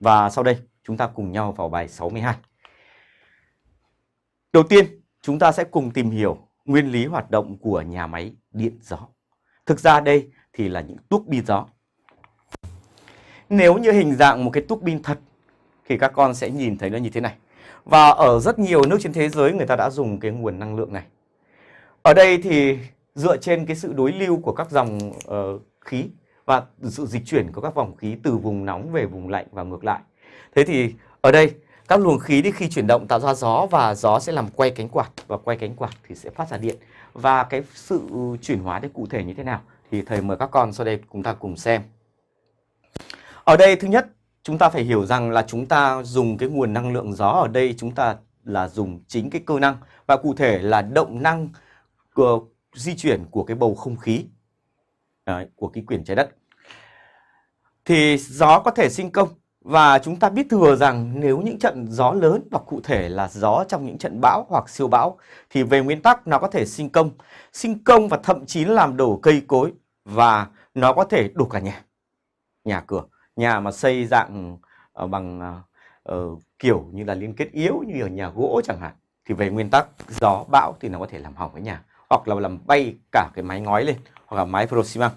Và sau đây chúng ta cùng nhau vào bài 62. Đầu tiên, chúng ta sẽ cùng tìm hiểu nguyên lý hoạt động của nhà máy điện gió. Thực ra đây thì là những tuốc pin gió. Nếu như hình dạng một cái tuốc pin thật thì các con sẽ nhìn thấy nó như thế này. Và ở rất nhiều nước trên thế giới người ta đã dùng cái nguồn năng lượng này. Ở đây thì dựa trên cái sự đối lưu của các dòng uh, khí và sự dịch chuyển của các vòng khí từ vùng nóng về vùng lạnh và ngược lại. Thế thì ở đây, các luồng khí đi khi chuyển động tạo ra gió và gió sẽ làm quay cánh quạt và quay cánh quạt thì sẽ phát ra điện. Và cái sự chuyển hóa đấy cụ thể như thế nào thì thầy mời các con sau đây chúng ta cùng xem. Ở đây, thứ nhất, chúng ta phải hiểu rằng là chúng ta dùng cái nguồn năng lượng gió ở đây chúng ta là dùng chính cái cơ năng và cụ thể là động năng của di chuyển của cái bầu không khí Đấy, của cái quyển trái đất. Thì gió có thể sinh công và chúng ta biết thừa rằng nếu những trận gió lớn và cụ thể là gió trong những trận bão hoặc siêu bão thì về nguyên tắc nó có thể sinh công, sinh công và thậm chí làm đổ cây cối và nó có thể đổ cả nhà, nhà cửa, nhà mà xây dạng uh, bằng uh, kiểu như là liên kết yếu như ở nhà gỗ chẳng hạn thì về nguyên tắc gió bão thì nó có thể làm hỏng cái nhà hoặc là làm bay cả cái mái ngói lên hoặc là mái pro xi măng